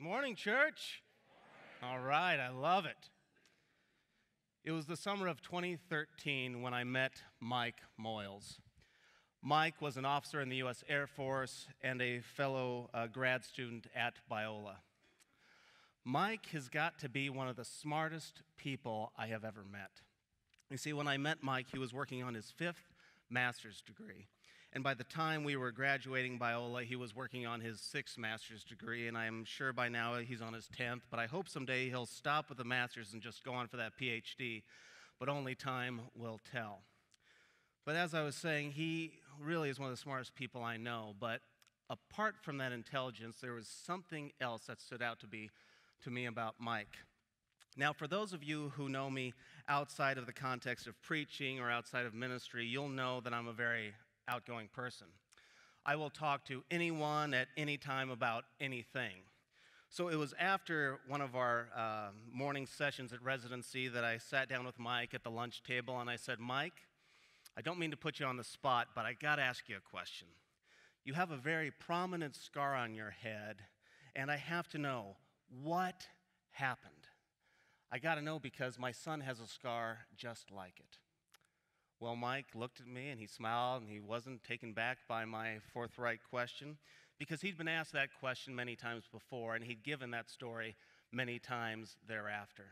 Good morning, church. All right, I love it. It was the summer of 2013 when I met Mike Moyles. Mike was an officer in the U.S. Air Force and a fellow uh, grad student at Biola. Mike has got to be one of the smartest people I have ever met. You see, when I met Mike, he was working on his fifth master's degree. And by the time we were graduating Biola, he was working on his sixth master's degree, and I'm sure by now he's on his 10th. But I hope someday he'll stop with the master's and just go on for that PhD. But only time will tell. But as I was saying, he really is one of the smartest people I know. But apart from that intelligence, there was something else that stood out to, be, to me about Mike. Now, for those of you who know me outside of the context of preaching or outside of ministry, you'll know that I'm a very outgoing person. I will talk to anyone at any time about anything. So it was after one of our uh, morning sessions at residency that I sat down with Mike at the lunch table and I said, Mike, I don't mean to put you on the spot, but I got to ask you a question. You have a very prominent scar on your head, and I have to know what happened. I got to know because my son has a scar just like it. Well, Mike looked at me and he smiled and he wasn't taken back by my forthright question because he'd been asked that question many times before and he'd given that story many times thereafter.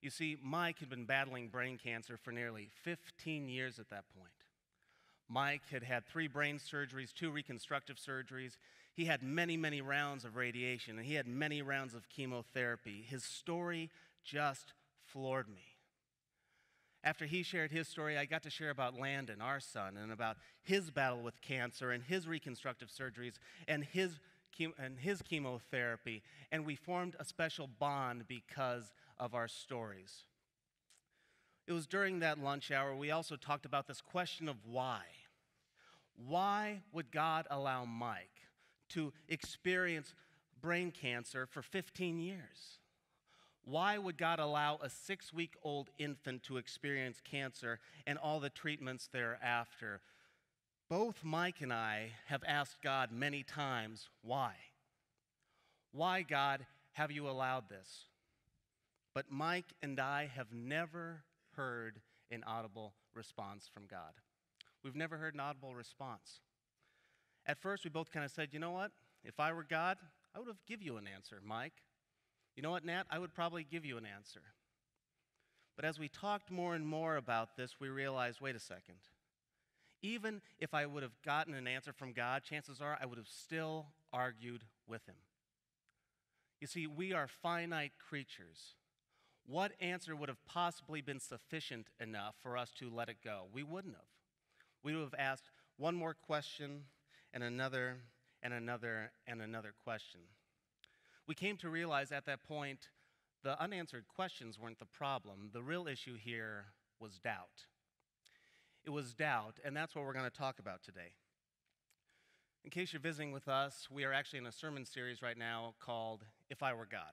You see, Mike had been battling brain cancer for nearly 15 years at that point. Mike had had three brain surgeries, two reconstructive surgeries. He had many, many rounds of radiation, and he had many rounds of chemotherapy. His story just floored me. After he shared his story, I got to share about Landon, our son, and about his battle with cancer and his reconstructive surgeries and his, and his chemotherapy. And we formed a special bond because of our stories. It was during that lunch hour we also talked about this question of why. Why would God allow Mike to experience brain cancer for 15 years? Why would God allow a six week old infant to experience cancer and all the treatments thereafter? Both Mike and I have asked God many times, why? Why, God, have you allowed this? But Mike and I have never heard an audible response from God. We've never heard an audible response. At first, we both kind of said, you know what? If I were God, I would have give you an answer, Mike. You know what, Nat? I would probably give you an answer. But as we talked more and more about this, we realized wait a second. Even if I would have gotten an answer from God, chances are I would have still argued with him. You see, we are finite creatures. What answer would have possibly been sufficient enough for us to let it go? We wouldn't have. We would have asked one more question and another and another and another question. We came to realize at that point the unanswered questions weren't the problem. The real issue here was doubt. It was doubt, and that's what we're going to talk about today. In case you're visiting with us, we are actually in a sermon series right now called If I Were God.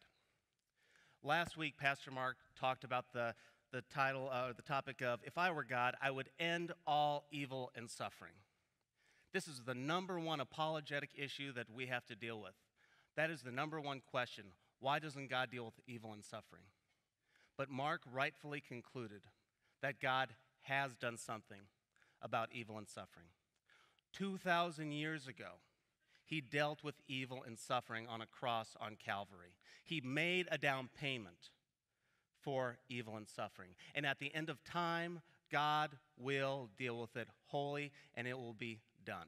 Last week, Pastor Mark talked about the, the title, uh, the topic of If I Were God, I would end all evil and suffering. This is the number one apologetic issue that we have to deal with. That is the number one question. Why doesn't God deal with evil and suffering? But Mark rightfully concluded that God has done something about evil and suffering. 2,000 years ago, he dealt with evil and suffering on a cross on Calvary. He made a down payment for evil and suffering. And at the end of time, God will deal with it wholly and it will be done.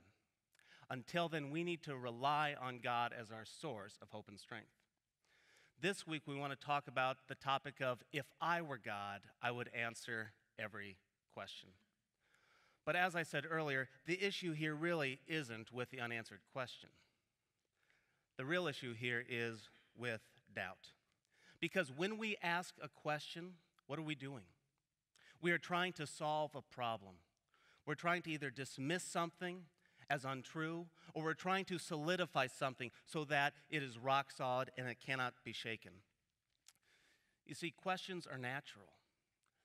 Until then, we need to rely on God as our source of hope and strength. This week, we want to talk about the topic of if I were God, I would answer every question. But as I said earlier, the issue here really isn't with the unanswered question. The real issue here is with doubt. Because when we ask a question, what are we doing? We are trying to solve a problem. We're trying to either dismiss something as untrue, or we're trying to solidify something so that it is rock solid and it cannot be shaken. You see, questions are natural.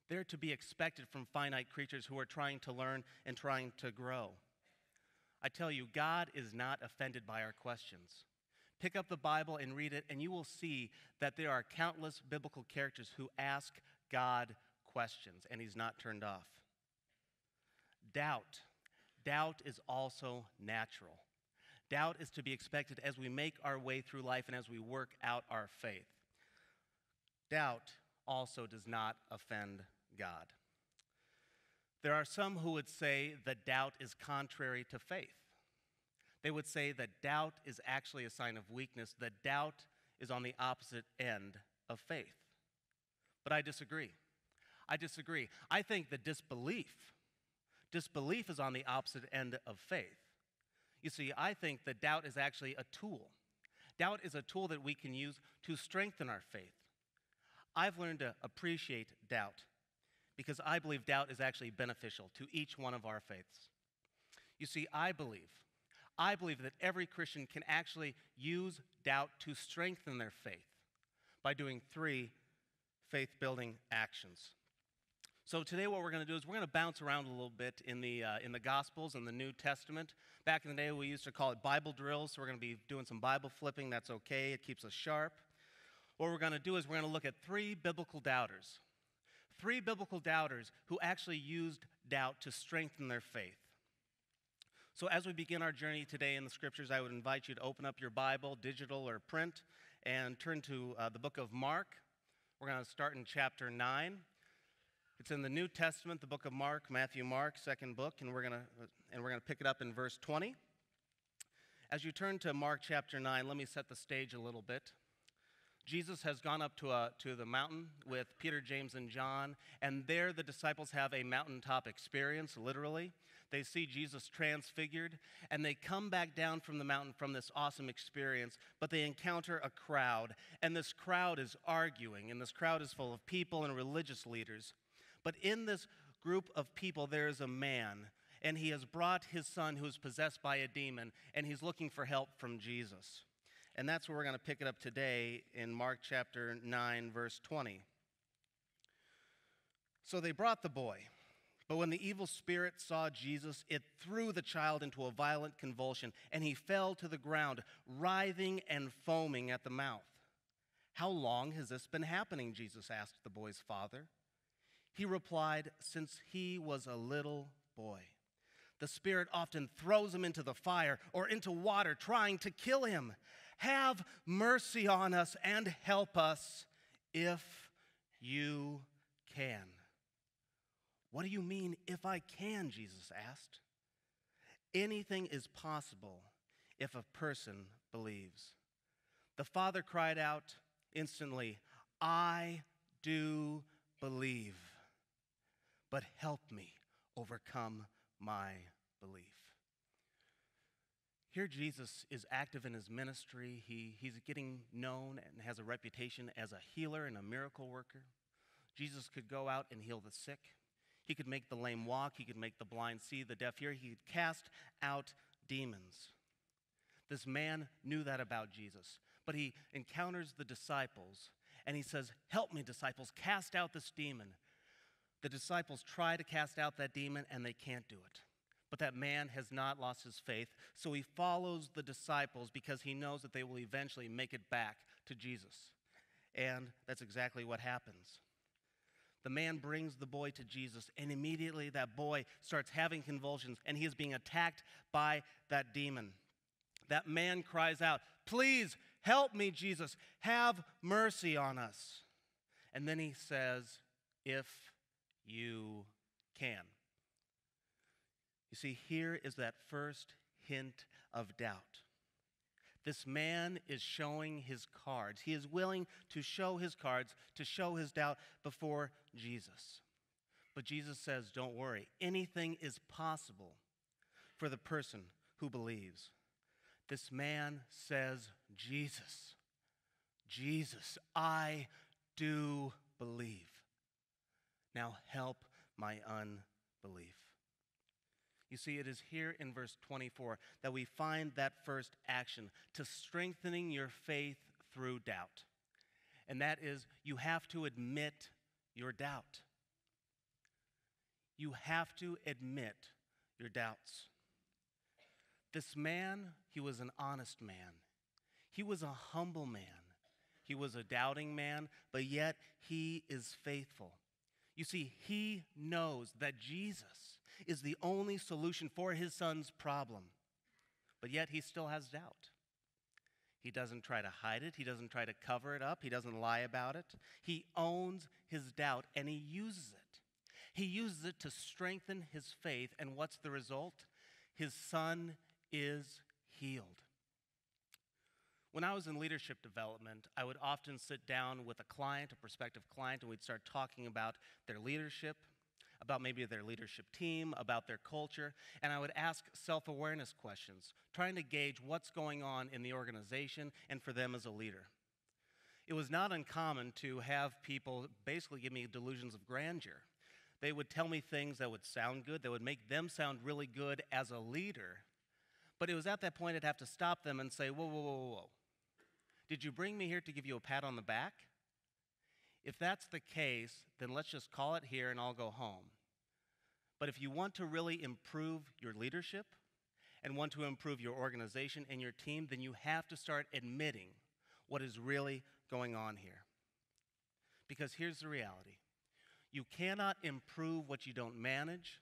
They're to be expected from finite creatures who are trying to learn and trying to grow. I tell you, God is not offended by our questions. Pick up the Bible and read it, and you will see that there are countless biblical characters who ask God questions, and He's not turned off. Doubt. Doubt is also natural. Doubt is to be expected as we make our way through life and as we work out our faith. Doubt also does not offend God. There are some who would say that doubt is contrary to faith. They would say that doubt is actually a sign of weakness, that doubt is on the opposite end of faith. But I disagree. I disagree. I think that disbelief, disbelief is on the opposite end of faith. You see, I think that doubt is actually a tool. Doubt is a tool that we can use to strengthen our faith. I've learned to appreciate doubt because I believe doubt is actually beneficial to each one of our faiths. You see, I believe, I believe that every Christian can actually use doubt to strengthen their faith by doing three faith building actions. So today, what we're going to do is we're going to bounce around a little bit in the uh, in the Gospels and the New Testament. Back in the day, we used to call it Bible drills. So we're going to be doing some Bible flipping. That's okay. It keeps us sharp. What we're going to do is we're going to look at three biblical doubters, three biblical doubters who actually used doubt to strengthen their faith. So as we begin our journey today in the Scriptures, I would invite you to open up your Bible, digital or print, and turn to uh, the book of Mark. We're going to start in chapter nine. It's in the New Testament, the book of Mark, Matthew, Mark, second book, and we're going to and we're going to pick it up in verse 20. As you turn to Mark chapter 9, let me set the stage a little bit. Jesus has gone up to, a, to the mountain with Peter, James, and John, and there the disciples have a mountaintop experience, literally. They see Jesus transfigured, and they come back down from the mountain from this awesome experience, but they encounter a crowd, and this crowd is arguing, and this crowd is full of people and religious leaders. But in this group of people, there is a man, and he has brought his son who is possessed by a demon, and he's looking for help from Jesus. And that's where we're going to pick it up today in Mark chapter 9, verse 20. So they brought the boy. But when the evil spirit saw Jesus, it threw the child into a violent convulsion, and he fell to the ground, writhing and foaming at the mouth. How long has this been happening? Jesus asked the boy's father. He replied, Since he was a little boy. The Spirit often throws him into the fire or into water, trying to kill him. Have mercy on us and help us if you can. What do you mean, if I can? Jesus asked. Anything is possible if a person believes. The father cried out instantly, I do believe but help me overcome my belief. Here, Jesus is active in his ministry. He, he's getting known and has a reputation as a healer and a miracle worker. Jesus could go out and heal the sick. He could make the lame walk. He could make the blind see, the deaf hear. He could cast out demons. This man knew that about Jesus, but he encounters the disciples and he says, Help me, disciples, cast out this demon. The disciples try to cast out that demon and they can't do it. But that man has not lost his faith, so he follows the disciples because he knows that they will eventually make it back to Jesus. And that's exactly what happens. The man brings the boy to Jesus, and immediately that boy starts having convulsions, and he is being attacked by that demon. That man cries out, Please help me, Jesus. Have mercy on us. And then he says, If you can. You see, here is that first hint of doubt. This man is showing his cards. He is willing to show his cards, to show his doubt before Jesus. But Jesus says, Don't worry, anything is possible for the person who believes. This man says, Jesus, Jesus, I do believe. Now help my unbelief. You see, it is here in verse 24 that we find that first action to strengthening your faith through doubt. And that is, you have to admit your doubt. You have to admit your doubts. This man, he was an honest man. He was a humble man. He was a doubting man, but yet he is faithful. You see, he knows that Jesus is the only solution for his son's problem, but yet he still has doubt. He doesn't try to hide it. He doesn't try to cover it up. He doesn't lie about it. He owns his doubt and he uses it. He uses it to strengthen his faith. And what's the result? His son is healed. When I was in leadership development, I would often sit down with a client, a prospective client, and we'd start talking about their leadership, about maybe their leadership team, about their culture, and I would ask self awareness questions, trying to gauge what's going on in the organization and for them as a leader. It was not uncommon to have people basically give me delusions of grandeur. They would tell me things that would sound good, that would make them sound really good as a leader. But it was at that point I'd have to stop them and say, Whoa, whoa, whoa, whoa. Did you bring me here to give you a pat on the back? If that's the case, then let's just call it here and I'll go home. But if you want to really improve your leadership and want to improve your organization and your team, then you have to start admitting what is really going on here. Because here's the reality you cannot improve what you don't manage,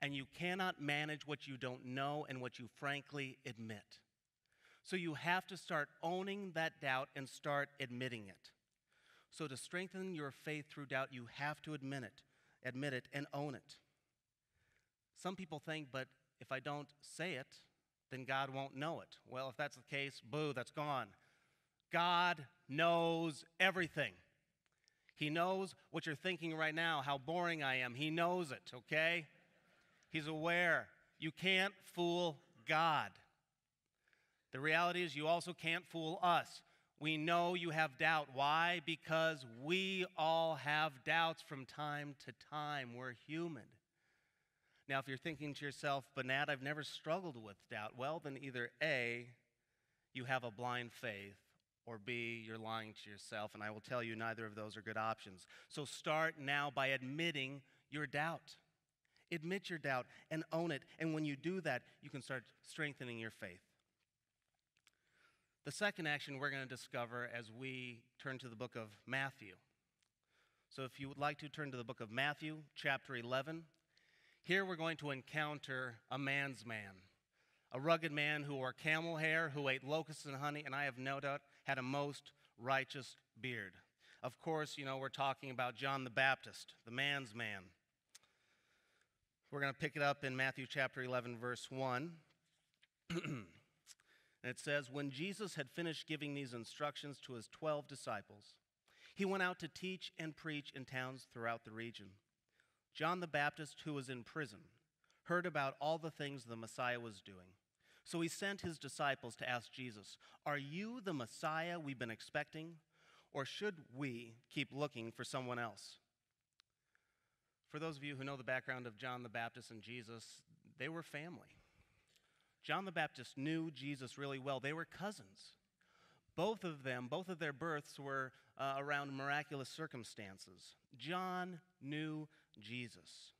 and you cannot manage what you don't know and what you frankly admit. So you have to start owning that doubt and start admitting it. So to strengthen your faith through doubt, you have to admit it, admit it and own it. Some people think, but if I don't say it, then God won't know it. Well, if that's the case, boo, that's gone. God knows everything. He knows what you're thinking right now, how boring I am. He knows it, okay? He's aware. You can't fool God. The reality is, you also can't fool us. We know you have doubt. Why? Because we all have doubts from time to time. We're human. Now, if you're thinking to yourself, but Nat, I've never struggled with doubt, well, then either A, you have a blind faith, or B, you're lying to yourself. And I will tell you, neither of those are good options. So start now by admitting your doubt. Admit your doubt and own it. And when you do that, you can start strengthening your faith. The second action we're going to discover as we turn to the book of Matthew. So if you would like to turn to the book of Matthew, chapter 11, here we're going to encounter a man's man, a rugged man who wore camel hair, who ate locusts and honey, and I have no doubt had a most righteous beard. Of course, you know, we're talking about John the Baptist, the man's man. We're going to pick it up in Matthew chapter 11, verse 1. and it says, When Jesus had finished giving these instructions to his 12 disciples, he went out to teach and preach in towns throughout the region. John the Baptist, who was in prison, heard about all the things the Messiah was doing. So he sent his disciples to ask Jesus, Are you the Messiah we've been expecting? Or should we keep looking for someone else? For those of you who know the background of John the Baptist and Jesus, they were family. John the Baptist knew Jesus really well. They were cousins. Both of them, both of their births were uh, around miraculous circumstances. John knew Jesus.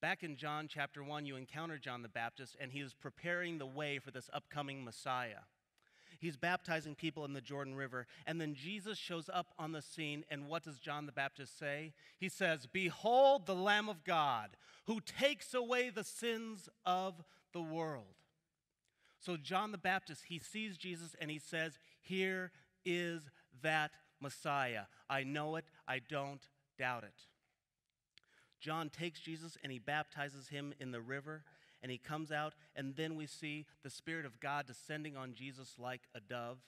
Back in John chapter 1, you encounter John the Baptist, and he is preparing the way for this upcoming Messiah. He's baptizing people in the Jordan River, and then Jesus shows up on the scene, and what does John the Baptist say? He says, Behold the Lamb of God who takes away the sins of the world. So, John the Baptist, he sees Jesus and he says, Here is that Messiah. I know it, I don't doubt it. John takes Jesus and he baptizes him in the river, and he comes out, and then we see the Spirit of God descending on Jesus like a dove.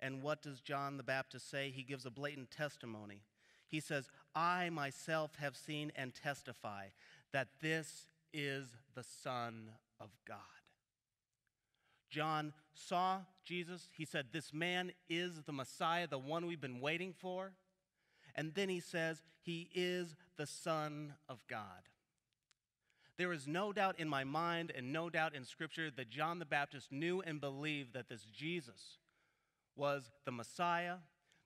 And what does John the Baptist say? He gives a blatant testimony. He says, I myself have seen and testify that this is the Son of God. John saw Jesus. He said, This man is the Messiah, the one we've been waiting for. And then he says, He is the Son of God. There is no doubt in my mind and no doubt in Scripture that John the Baptist knew and believed that this Jesus was the Messiah,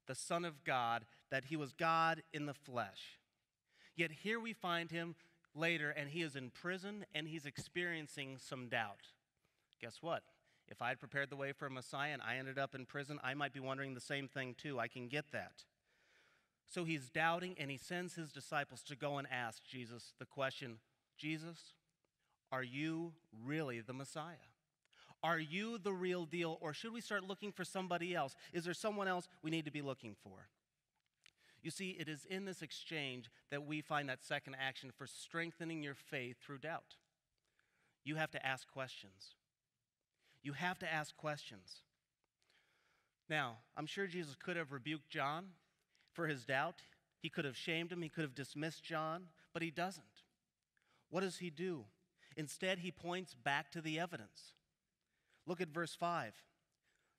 the Son of God, that he was God in the flesh. Yet here we find him later, and he is in prison and he's experiencing some doubt. Guess what? If I had prepared the way for a Messiah and I ended up in prison, I might be wondering the same thing too. I can get that. So he's doubting and he sends his disciples to go and ask Jesus the question Jesus, are you really the Messiah? Are you the real deal, or should we start looking for somebody else? Is there someone else we need to be looking for? You see, it is in this exchange that we find that second action for strengthening your faith through doubt. You have to ask questions. You have to ask questions. Now, I'm sure Jesus could have rebuked John for his doubt. He could have shamed him, he could have dismissed John, but he doesn't. What does he do? Instead, he points back to the evidence. Look at verse 5.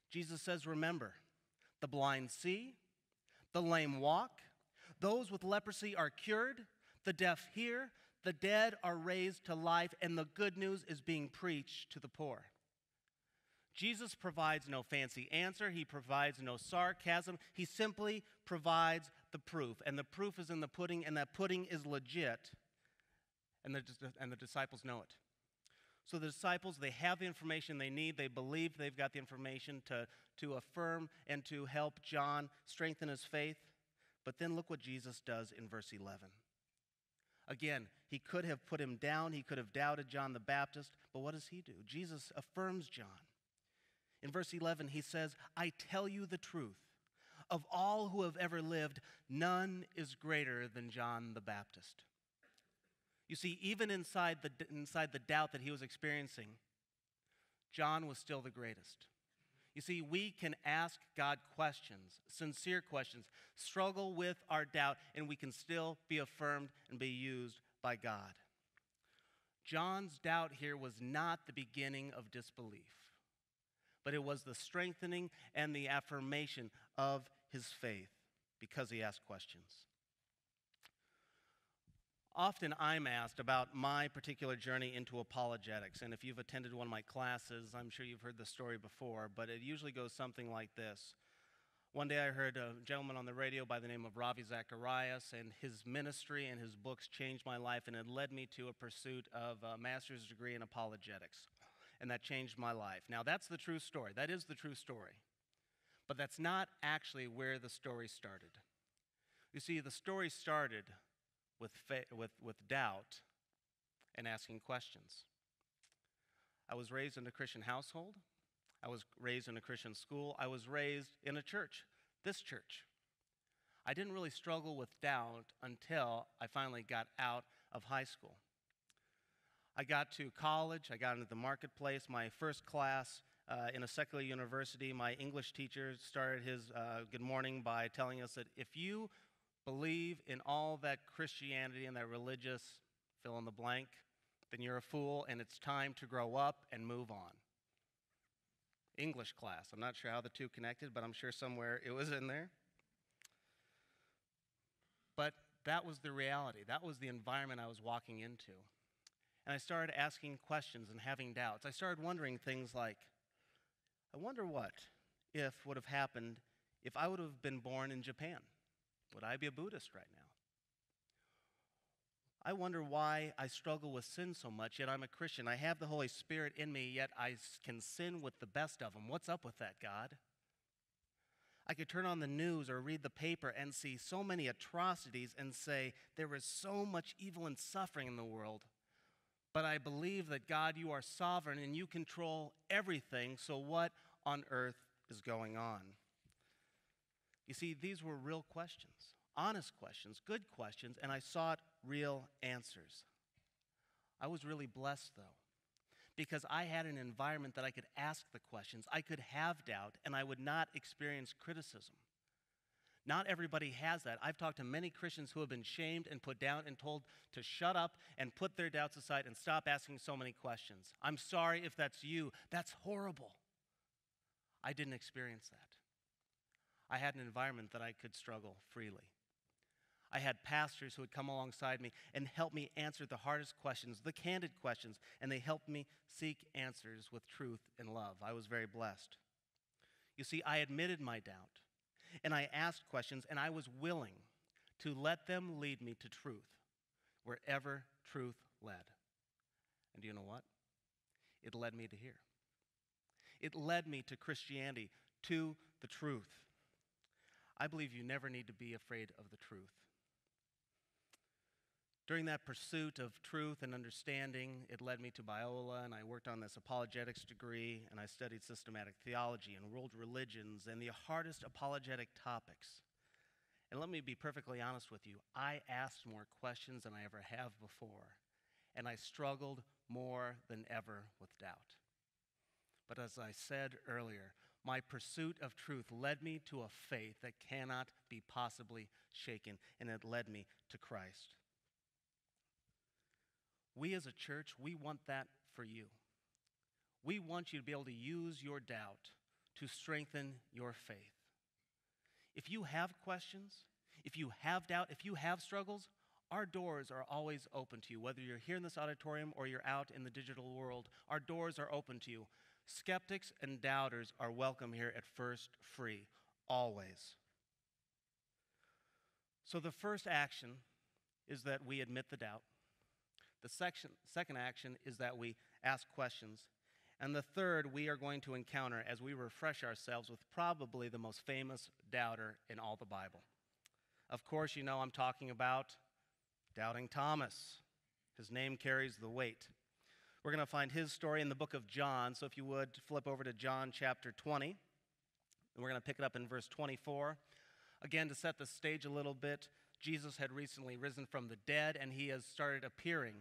Jesus says, Remember, the blind see, the lame walk, those with leprosy are cured, the deaf hear, the dead are raised to life, and the good news is being preached to the poor. Jesus provides no fancy answer. He provides no sarcasm. He simply provides the proof. And the proof is in the pudding, and that pudding is legit. And the, and the disciples know it. So the disciples, they have the information they need. They believe they've got the information to, to affirm and to help John strengthen his faith. But then look what Jesus does in verse 11. Again, he could have put him down, he could have doubted John the Baptist, but what does he do? Jesus affirms John. In verse 11, he says, I tell you the truth. Of all who have ever lived, none is greater than John the Baptist. You see, even inside the, inside the doubt that he was experiencing, John was still the greatest. You see, we can ask God questions, sincere questions, struggle with our doubt, and we can still be affirmed and be used by God. John's doubt here was not the beginning of disbelief but it was the strengthening and the affirmation of his faith because he asked questions. Often I'm asked about my particular journey into apologetics, and if you've attended one of my classes, I'm sure you've heard the story before, but it usually goes something like this. One day I heard a gentleman on the radio by the name of Ravi Zacharias, and his ministry and his books changed my life, and it led me to a pursuit of a master's degree in apologetics and that changed my life. Now, that's the true story. That is the true story. But that's not actually where the story started. You see, the story started with, fa- with, with doubt and asking questions. I was raised in a Christian household. I was raised in a Christian school. I was raised in a church, this church. I didn't really struggle with doubt until I finally got out of high school. I got to college, I got into the marketplace. My first class uh, in a secular university, my English teacher started his uh, good morning by telling us that if you believe in all that Christianity and that religious fill in the blank, then you're a fool and it's time to grow up and move on. English class. I'm not sure how the two connected, but I'm sure somewhere it was in there. But that was the reality. That was the environment I was walking into and I started asking questions and having doubts. I started wondering things like, I wonder what if would have happened if I would have been born in Japan. Would I be a Buddhist right now? I wonder why I struggle with sin so much, yet I'm a Christian. I have the Holy Spirit in me, yet I can sin with the best of them. What's up with that, God? I could turn on the news or read the paper and see so many atrocities and say, there is so much evil and suffering in the world. But I believe that God, you are sovereign and you control everything. So, what on earth is going on? You see, these were real questions, honest questions, good questions, and I sought real answers. I was really blessed, though, because I had an environment that I could ask the questions, I could have doubt, and I would not experience criticism. Not everybody has that. I've talked to many Christians who have been shamed and put down and told to shut up and put their doubts aside and stop asking so many questions. I'm sorry if that's you. That's horrible. I didn't experience that. I had an environment that I could struggle freely. I had pastors who would come alongside me and help me answer the hardest questions, the candid questions, and they helped me seek answers with truth and love. I was very blessed. You see, I admitted my doubt and I asked questions, and I was willing to let them lead me to truth wherever truth led. And do you know what? It led me to here. It led me to Christianity, to the truth. I believe you never need to be afraid of the truth. During that pursuit of truth and understanding, it led me to Biola, and I worked on this apologetics degree, and I studied systematic theology and world religions and the hardest apologetic topics. And let me be perfectly honest with you I asked more questions than I ever have before, and I struggled more than ever with doubt. But as I said earlier, my pursuit of truth led me to a faith that cannot be possibly shaken, and it led me to Christ. We as a church, we want that for you. We want you to be able to use your doubt to strengthen your faith. If you have questions, if you have doubt, if you have struggles, our doors are always open to you. Whether you're here in this auditorium or you're out in the digital world, our doors are open to you. Skeptics and doubters are welcome here at First Free, always. So the first action is that we admit the doubt. The section, second action is that we ask questions. And the third, we are going to encounter as we refresh ourselves with probably the most famous doubter in all the Bible. Of course, you know I'm talking about Doubting Thomas. His name carries the weight. We're going to find his story in the book of John. So if you would flip over to John chapter 20, and we're going to pick it up in verse 24. Again, to set the stage a little bit, Jesus had recently risen from the dead and he has started appearing.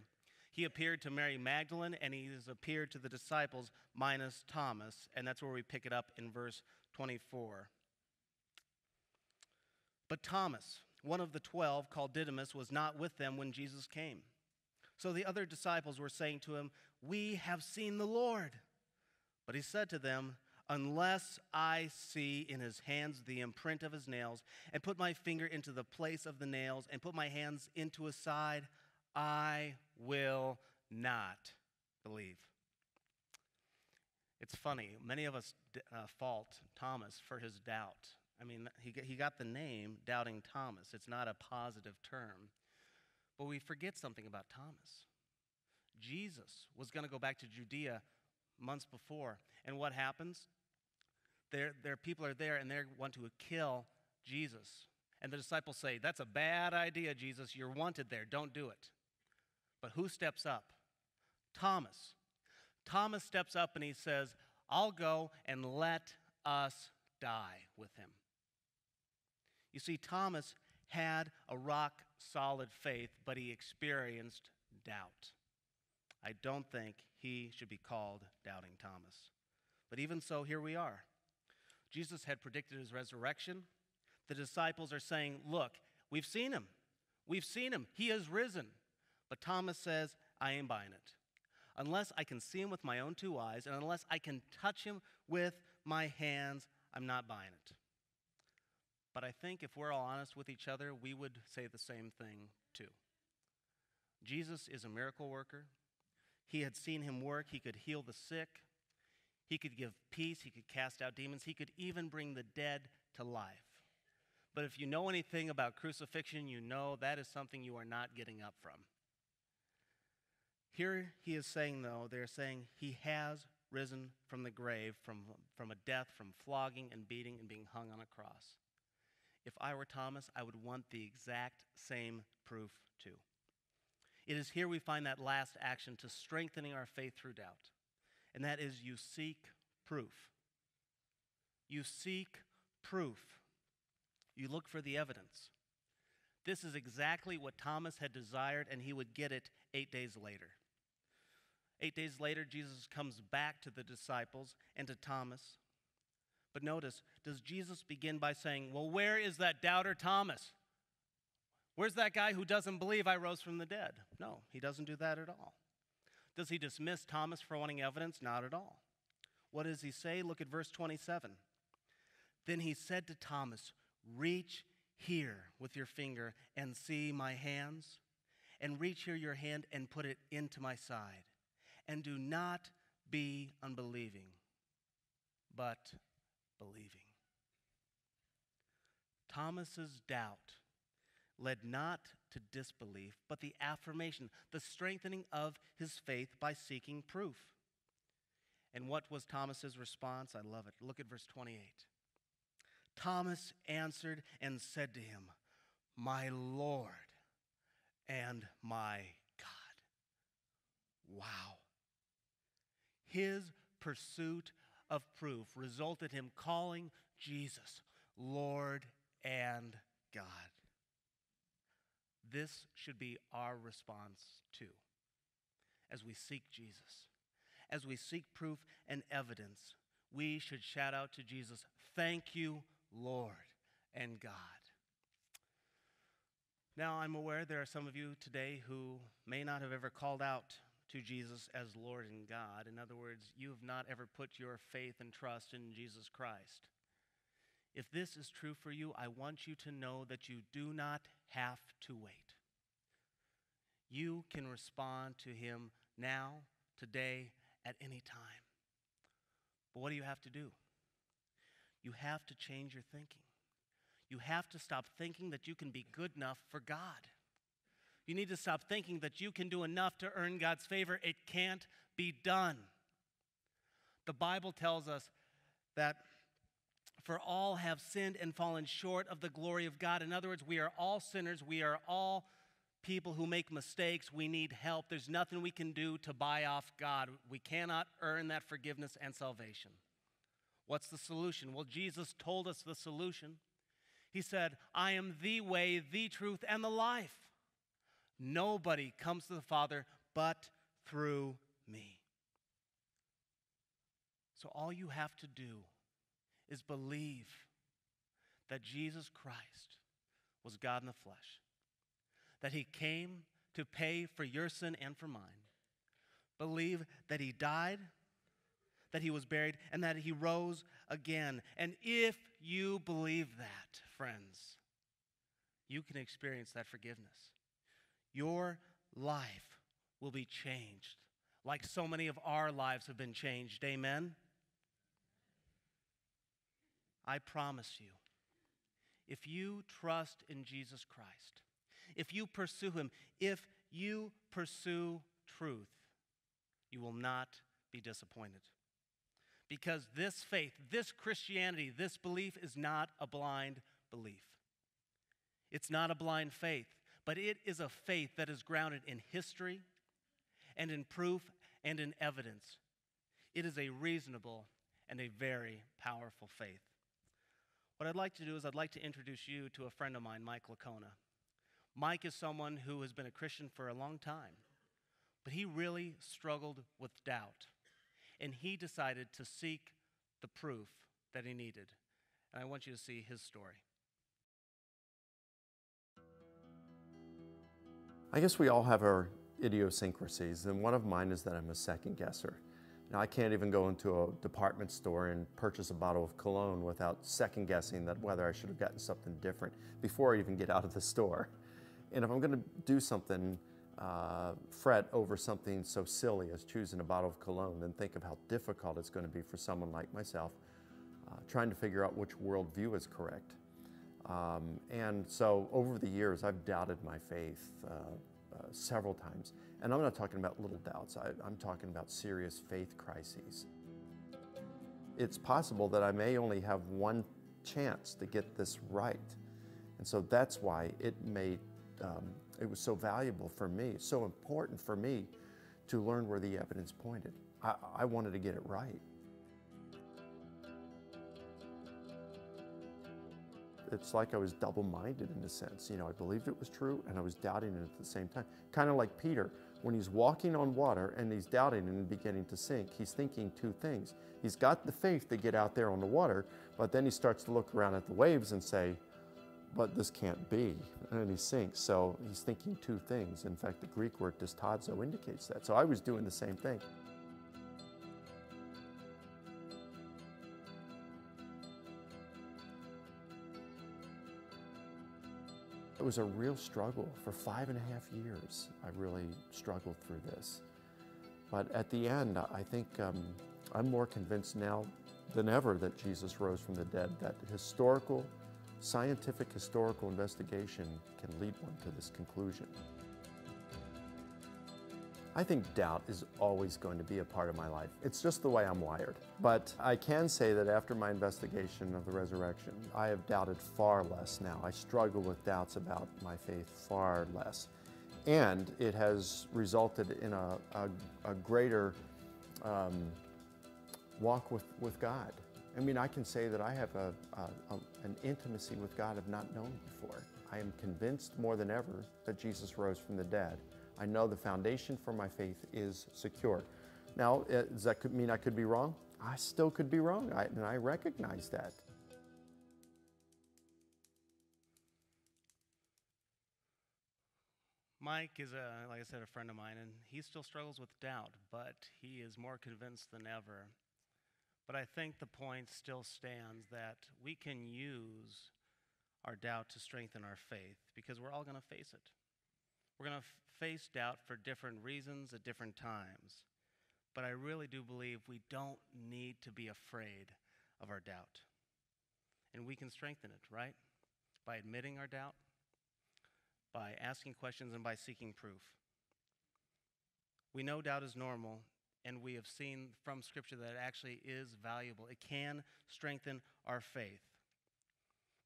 He appeared to Mary Magdalene and he has appeared to the disciples minus Thomas, and that's where we pick it up in verse 24. But Thomas, one of the twelve, called Didymus, was not with them when Jesus came. So the other disciples were saying to him, We have seen the Lord. But he said to them, unless I see in his hands the imprint of his nails, and put my finger into the place of the nails, and put my hands into his side, I will not believe. It's funny, many of us uh, fault Thomas for his doubt. I mean, he, he got the name Doubting Thomas. It's not a positive term. But we forget something about Thomas. Jesus was going to go back to Judea months before. And what happens? Their, their people are there and they want to kill Jesus. And the disciples say, That's a bad idea, Jesus. You're wanted there. Don't do it. But who steps up? Thomas. Thomas steps up and he says, I'll go and let us die with him. You see, Thomas had a rock solid faith, but he experienced doubt. I don't think he should be called Doubting Thomas. But even so, here we are. Jesus had predicted his resurrection. The disciples are saying, Look, we've seen him. We've seen him. He has risen. But Thomas says, I ain't buying it. Unless I can see him with my own two eyes, and unless I can touch him with my hands, I'm not buying it. But I think if we're all honest with each other, we would say the same thing too. Jesus is a miracle worker. He had seen him work, he could heal the sick, he could give peace, he could cast out demons, he could even bring the dead to life. But if you know anything about crucifixion, you know that is something you are not getting up from. Here he is saying, though, they're saying he has risen from the grave, from, from a death, from flogging and beating and being hung on a cross. If I were Thomas, I would want the exact same proof too. It is here we find that last action to strengthening our faith through doubt and that is you seek proof. You seek proof. You look for the evidence. This is exactly what Thomas had desired, and he would get it eight days later. Eight days later, Jesus comes back to the disciples and to Thomas. But notice, does Jesus begin by saying, Well, where is that doubter Thomas? Where's that guy who doesn't believe I rose from the dead? No, he doesn't do that at all. Does he dismiss Thomas for wanting evidence? Not at all. What does he say? Look at verse 27. Then he said to Thomas, Reach here with your finger and see my hands, and reach here your hand and put it into my side. And do not be unbelieving, but believing. Thomas's doubt led not to disbelief, but the affirmation, the strengthening of his faith by seeking proof. And what was Thomas's response? I love it. Look at verse 28. Thomas answered and said to him, My Lord and my God. Wow. His pursuit of proof resulted him calling Jesus Lord and God. This should be our response too as we seek Jesus. As we seek proof and evidence, we should shout out to Jesus, Thank you, Lord and God. Now, I'm aware there are some of you today who may not have ever called out to Jesus as Lord and God. In other words, you have not ever put your faith and trust in Jesus Christ. If this is true for you, I want you to know that you do not have to wait. You can respond to Him now, today, at any time. But what do you have to do? You have to change your thinking. You have to stop thinking that you can be good enough for God. You need to stop thinking that you can do enough to earn God's favor. It can't be done. The Bible tells us that for all have sinned and fallen short of the glory of God. In other words, we are all sinners. We are all people who make mistakes. We need help. There's nothing we can do to buy off God. We cannot earn that forgiveness and salvation. What's the solution? Well, Jesus told us the solution. He said, I am the way, the truth, and the life. Nobody comes to the Father but through me. So all you have to do is believe that Jesus Christ was God in the flesh, that he came to pay for your sin and for mine. Believe that he died, that he was buried, and that he rose again. And if you believe that, friends, you can experience that forgiveness. Your life will be changed, like so many of our lives have been changed. Amen? I promise you, if you trust in Jesus Christ, if you pursue Him, if you pursue truth, you will not be disappointed. Because this faith, this Christianity, this belief is not a blind belief. It's not a blind faith, but it is a faith that is grounded in history and in proof and in evidence. It is a reasonable and a very powerful faith. What I'd like to do is I'd like to introduce you to a friend of mine, Mike Licona. Mike is someone who has been a Christian for a long time, but he really struggled with doubt. And he decided to seek the proof that he needed. And I want you to see his story. I guess we all have our idiosyncrasies, and one of mine is that I'm a second guesser. Now, I can't even go into a department store and purchase a bottle of cologne without second guessing that whether I should have gotten something different before I even get out of the store. And if I'm going to do something, uh, fret over something so silly as choosing a bottle of cologne, then think of how difficult it's going to be for someone like myself uh, trying to figure out which worldview is correct. Um, and so over the years, I've doubted my faith uh, several times. And I'm not talking about little doubts, I, I'm talking about serious faith crises. It's possible that I may only have one chance to get this right. And so that's why it made, um, it was so valuable for me, so important for me to learn where the evidence pointed. I, I wanted to get it right. It's like I was double-minded in a sense. You know, I believed it was true and I was doubting it at the same time. Kind of like Peter when he's walking on water and he's doubting and beginning to sink, he's thinking two things. He's got the faith to get out there on the water, but then he starts to look around at the waves and say, but this can't be, and he sinks. So he's thinking two things. In fact, the Greek word distazo indicates that. So I was doing the same thing. Was a real struggle. For five and a half years, I really struggled through this. But at the end, I think um, I'm more convinced now than ever that Jesus rose from the dead, that historical, scientific historical investigation can lead one to this conclusion. I think doubt is always going to be a part of my life. It's just the way I'm wired. But I can say that after my investigation of the resurrection, I have doubted far less now. I struggle with doubts about my faith far less. And it has resulted in a, a, a greater um, walk with, with God. I mean, I can say that I have a, a, an intimacy with God I've not known before. I am convinced more than ever that Jesus rose from the dead. I know the foundation for my faith is secure. Now, uh, does that mean I could be wrong? I still could be wrong, I, and I recognize that. Mike is, a, like I said, a friend of mine, and he still struggles with doubt, but he is more convinced than ever. But I think the point still stands that we can use our doubt to strengthen our faith because we're all going to face it. We're going to face doubt for different reasons at different times. But I really do believe we don't need to be afraid of our doubt. And we can strengthen it, right? By admitting our doubt, by asking questions, and by seeking proof. We know doubt is normal, and we have seen from Scripture that it actually is valuable. It can strengthen our faith.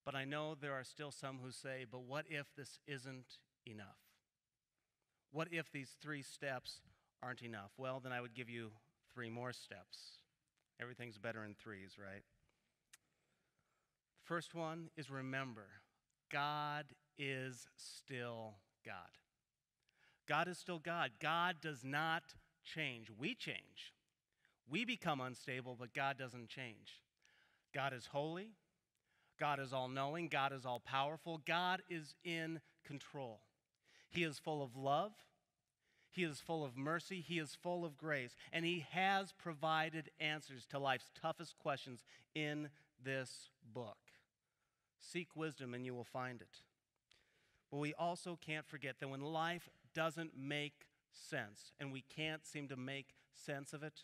But I know there are still some who say, but what if this isn't enough? What if these three steps aren't enough? Well, then I would give you three more steps. Everything's better in threes, right? First one is remember God is still God. God is still God. God does not change. We change. We become unstable, but God doesn't change. God is holy. God is all knowing. God is all powerful. God is in control. He is full of love. He is full of mercy. He is full of grace. And He has provided answers to life's toughest questions in this book. Seek wisdom and you will find it. But we also can't forget that when life doesn't make sense and we can't seem to make sense of it,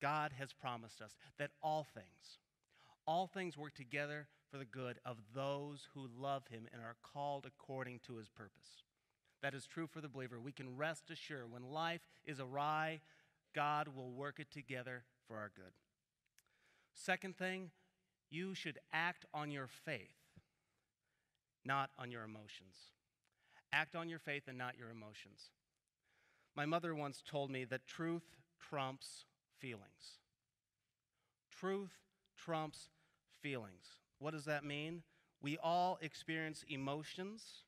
God has promised us that all things, all things work together for the good of those who love Him and are called according to His purpose. That is true for the believer. We can rest assured when life is awry, God will work it together for our good. Second thing, you should act on your faith, not on your emotions. Act on your faith and not your emotions. My mother once told me that truth trumps feelings. Truth trumps feelings. What does that mean? We all experience emotions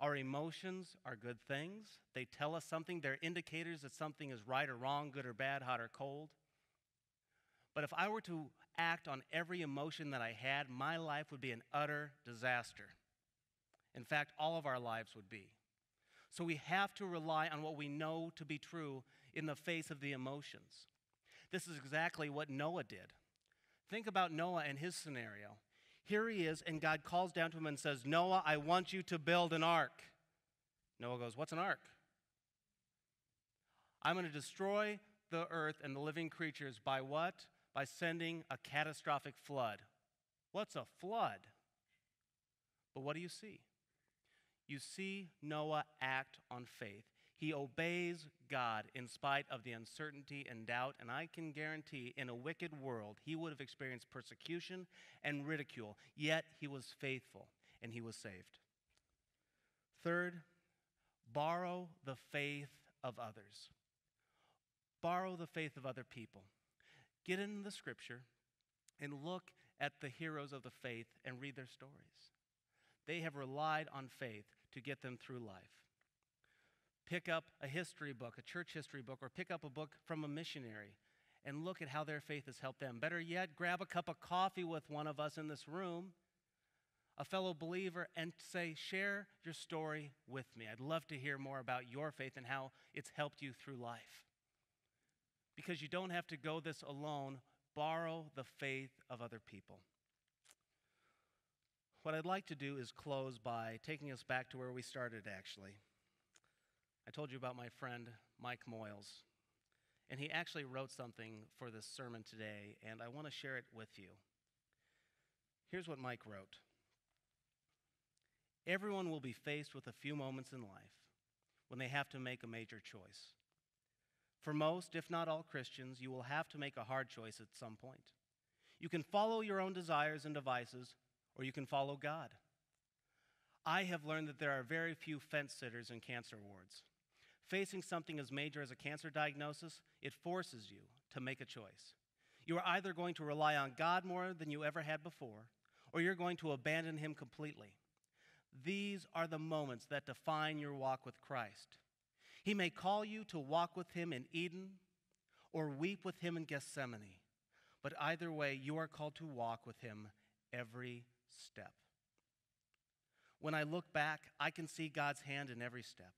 our emotions are good things. They tell us something. They're indicators that something is right or wrong, good or bad, hot or cold. But if I were to act on every emotion that I had, my life would be an utter disaster. In fact, all of our lives would be. So we have to rely on what we know to be true in the face of the emotions. This is exactly what Noah did. Think about Noah and his scenario. Here he is, and God calls down to him and says, Noah, I want you to build an ark. Noah goes, What's an ark? I'm going to destroy the earth and the living creatures by what? By sending a catastrophic flood. What's a flood? But what do you see? You see Noah act on faith. He obeys God in spite of the uncertainty and doubt, and I can guarantee in a wicked world he would have experienced persecution and ridicule, yet he was faithful and he was saved. Third, borrow the faith of others. Borrow the faith of other people. Get in the scripture and look at the heroes of the faith and read their stories. They have relied on faith to get them through life pick up a history book, a church history book, or pick up a book from a missionary and look at how their faith has helped them. Better yet, grab a cup of coffee with one of us in this room, a fellow believer, and say, share your story with me. I'd love to hear more about your faith and how it's helped you through life. Because you don't have to go this alone, borrow the faith of other people. What I'd like to do is close by taking us back to where we started, actually. I told you about my friend Mike Moyles, and he actually wrote something for this sermon today, and I want to share it with you. Here's what Mike wrote Everyone will be faced with a few moments in life when they have to make a major choice. For most, if not all Christians, you will have to make a hard choice at some point. You can follow your own desires and devices, or you can follow God. I have learned that there are very few fence sitters in cancer wards. Facing something as major as a cancer diagnosis, it forces you to make a choice. You are either going to rely on God more than you ever had before, or you're going to abandon Him completely. These are the moments that define your walk with Christ. He may call you to walk with Him in Eden or weep with Him in Gethsemane, but either way, you are called to walk with Him every step. When I look back, I can see God's hand in every step.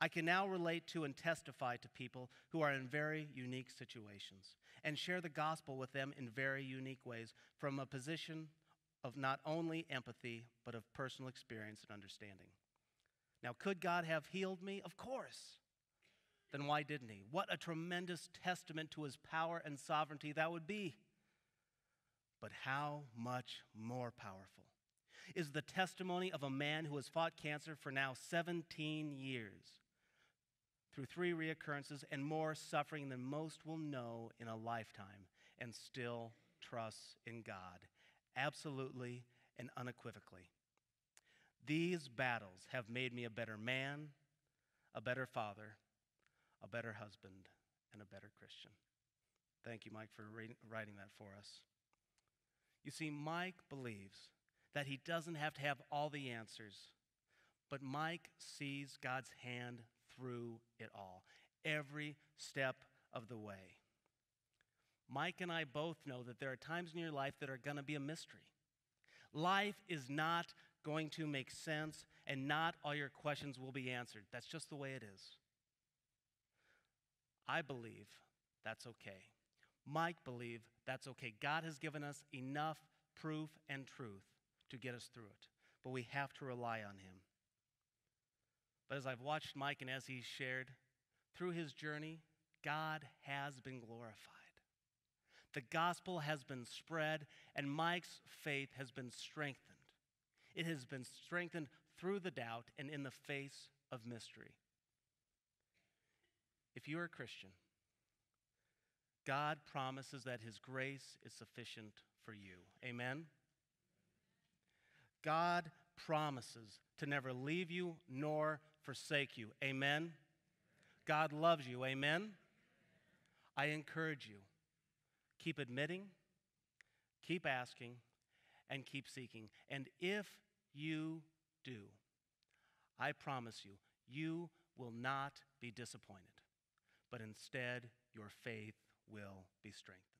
I can now relate to and testify to people who are in very unique situations and share the gospel with them in very unique ways from a position of not only empathy, but of personal experience and understanding. Now, could God have healed me? Of course. Then why didn't He? What a tremendous testament to His power and sovereignty that would be. But how much more powerful is the testimony of a man who has fought cancer for now 17 years through three reoccurrences and more suffering than most will know in a lifetime and still trusts in God absolutely and unequivocally. These battles have made me a better man, a better father, a better husband, and a better Christian. Thank you, Mike, for writing that for us. You see, Mike believes that he doesn't have to have all the answers, but Mike sees God's hand through it all, every step of the way. Mike and I both know that there are times in your life that are going to be a mystery. Life is not going to make sense, and not all your questions will be answered. That's just the way it is. I believe that's okay. Mike believe that's okay. God has given us enough proof and truth to get us through it, but we have to rely on him. But as I've watched Mike and as he's shared, through his journey, God has been glorified. The gospel has been spread, and Mike's faith has been strengthened. It has been strengthened through the doubt and in the face of mystery. If you are a Christian, God promises that His grace is sufficient for you. Amen? God promises to never leave you nor forsake you. Amen? God loves you. Amen? I encourage you Keep admitting, keep asking, and keep seeking. And if you do, I promise you, you will not be disappointed, but instead your faith will be strengthened.